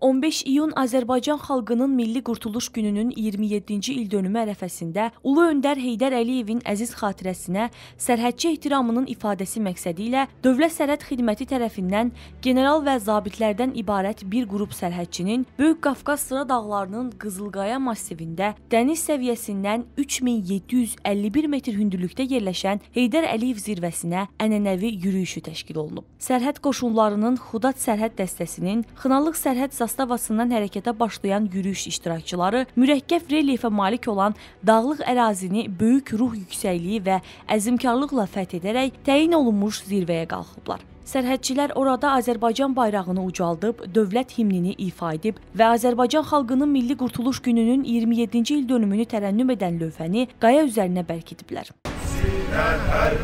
15 iyun Azərbaycan xalqının Milli Qurtuluş Gününün 27-ci ildönümü ərəfəsində Ulu Öndər Heydər Əliyevin əziz xatirəsinə sərhədçi ehtiramının ifadəsi məqsədi ilə Dövlət Sərhəd Xidməti tərəfindən general və zabitlərdən ibarət bir qrup sərhədçinin Böyük Qafqaz sıra dağlarının Qızılqaya massivində dəniz səviyyəsindən 3751 metr hündürlükdə yerləşən Heydər Əliyev zirvəsinə ənənəvi yürüyüşü təşkil olunub. Sərhəd qoşunlarının Xudat sərhəd dəstəsinin Xınalıq sərhəd zastavasından hərəkətə başlayan yürüyüş iştirakçıları mürəkkəb relyefə malik olan dağlıq ərazini böyük ruh yüksəkliyi və əzmkarlıqla fəth edərək təyin olunmuş zirvəyə qalxıblar. Sərhədçilər orada Azərbaycan bayrağını ucaldıb, dövlət himnini ifa edib və Azərbaycan xalqının Milli Qurtuluş Gününün 27-ci il dönümünü tərənnüm edən lövhəni qaya üzərinə bərkidiblər. Sinən hər